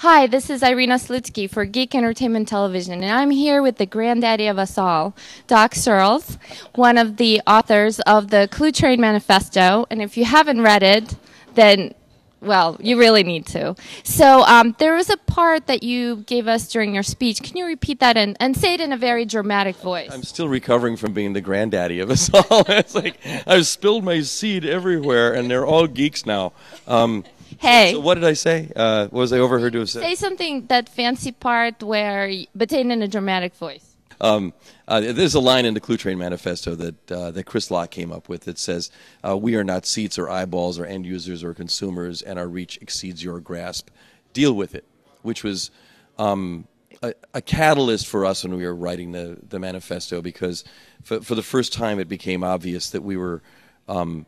Hi, this is Irina Slutsky for Geek Entertainment Television, and I'm here with the granddaddy of us all, Doc Searls, one of the authors of the Cluetrain Manifesto. And if you haven't read it, then well, you really need to. So um, there was a part that you gave us during your speech. Can you repeat that and, and say it in a very dramatic voice? I'm still recovering from being the granddaddy of us all. it's like I've spilled my seed everywhere, and they're all geeks now. Um, hey. So what did I say? Uh, what was I overheard to have said? Say something, that fancy part where, but say it in a dramatic voice. Um, uh, there's a line in the Cluetrain Manifesto that uh, that Chris Locke came up with that says, uh, "We are not seats or eyeballs or end users or consumers, and our reach exceeds your grasp. Deal with it," which was um, a, a, catalyst for us when we were writing the the manifesto because for, for the first time it became obvious that we were um,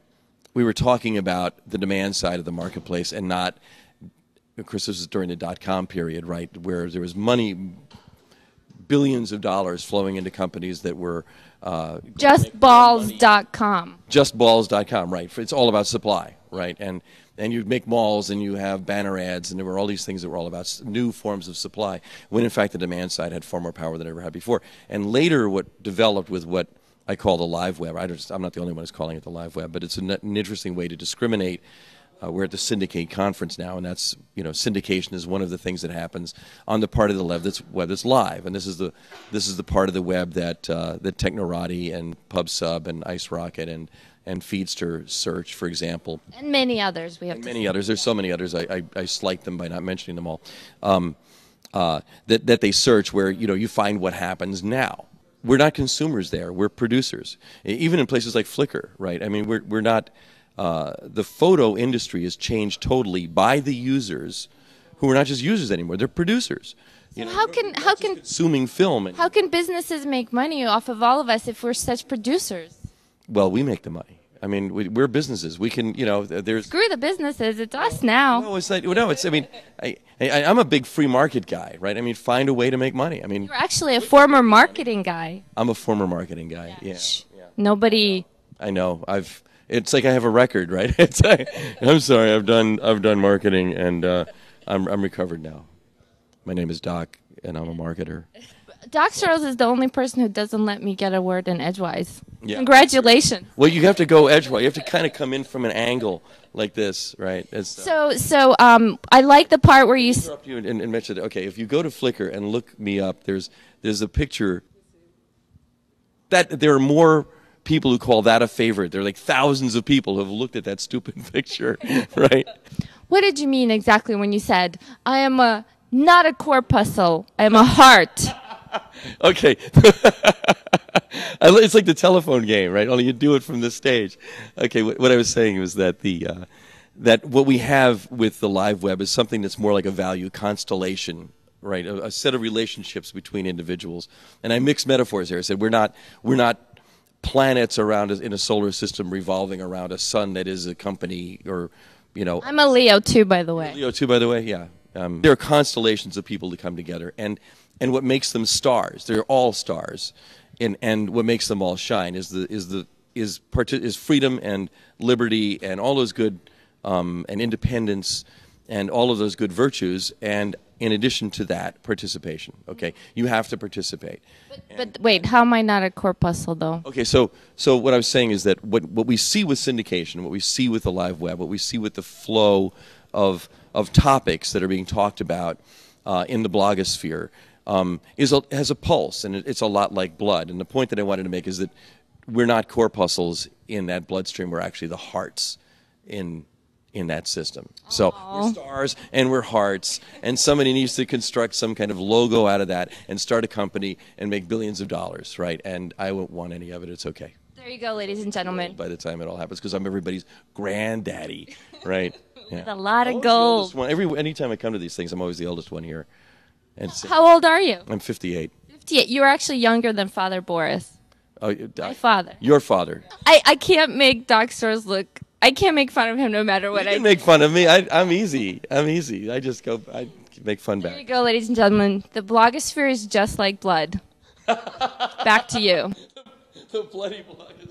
we were talking about the demand side of the marketplace and not. Of course, this was during the dot com period, right, where there was money billions of dollars flowing into companies that were uh, justballs.com. Justballs.com, right? It's all about supply, right? And and you make malls and you have banner ads and there were all these things that were all about new forms of supply when in fact the demand side had far more power than it ever had before. And later, what developed with what I call the live web. I am not the only one who's calling it the live web, but it's an, an interesting way to discriminate uh, we're at the Syndicate conference now, and that's you know syndication is one of the things that happens on the part of the web that's web that's live, and this is the this is the part of the web that uh, that Technorati and PubSub and IceRocket and and Feedster search, for example, and many others. We have many others. There's so many others. I, I, I slight them by not mentioning them all. Um, uh, that that they search where you know you find what happens now. We're not consumers there. We're producers. Even in places like Flickr, right? I mean, we're we're not uh, the photo industry has changed totally by the users who are not just users anymore, they're producers. So know, how can how can consuming film? how can businesses make money off of all of us if we're such producers? Well, we make the money. I mean, we, are businesses. We can, you know, there's screw the businesses. It's us now. No, it's not. No, it's. I mean, I, I, am a big free market guy, right? I mean, find a way to make money. I mean, you're actually a former marketing guy. I'm a former marketing guy. Yeah. yeah. Nobody. I know. I've it's like I have a record, right? It's like, I'm sorry, I've done I've done marketing and uh, I'm I'm recovered now. My name is Doc and I'm a marketer. Doc Searls is the only person who doesn't let me get a word in edgewise. Yeah. Congratulations. Well, you have to go edgewise. You have to kind of come in from an angle like this, right? It's, so, so um, I like the part where you interrupt you and, and mention. Okay, if you go to Flickr and look me up, there's there's a picture that there are more people who call that a favorite. There are like thousands of people who have looked at that stupid picture, right? What did you mean exactly when you said, I am a not a corpuscle, I am a heart? okay. it's like the telephone game, right? Only you do it from the stage. Okay, what I was saying was that the uh, that what we have with the live web is something that's more like a value constellation right? A, a, set of relationships between individuals. And I mixed metaphors here. I said we're not we're not planets around us in a solar system revolving around a sun that is a company or you know i'm a leo too by the way leo too by the way yeah um, there are constellations of people to come together and and what makes them stars they're all stars and and what makes them all shine is the is the is part is freedom and liberty and all those good um, and independence and all of those good virtues and in addition to that, participation. Okay, you have to participate. But, but, wait, how am I not a corpuscle though? Okay, so so what I was saying is that what what we see with syndication, what we see with the live web, what we see with the flow of of topics that are being talked about uh, in the blogosphere um, is a, has a pulse, and it, it's a lot like blood. And the point that I wanted to make is that we're not corpuscles in that bloodstream; we're actually the hearts in in that system. So Aww. we're stars and we're hearts, and somebody needs to construct some kind of logo out of that and start a company and make billions of dollars, right? And I won't want any of it. It's okay. There you go, ladies and gentlemen. By the time it all happens, because I'm everybody's granddaddy, right? Yeah. With a lot of gold. Every anytime I come to these things, I'm always the oldest one here. And How old are you? I'm 58. 58. You're actually younger than Father Boris. Oh, My father. Your father. I, I can't make Doc Searls look I can't make fun of him no matter what you I make fun of me. I, am easy. I'm easy. I just go. I make fun back. There you go, ladies and gentlemen. The blogosphere is just like blood. back to you. the bloody blogosphere.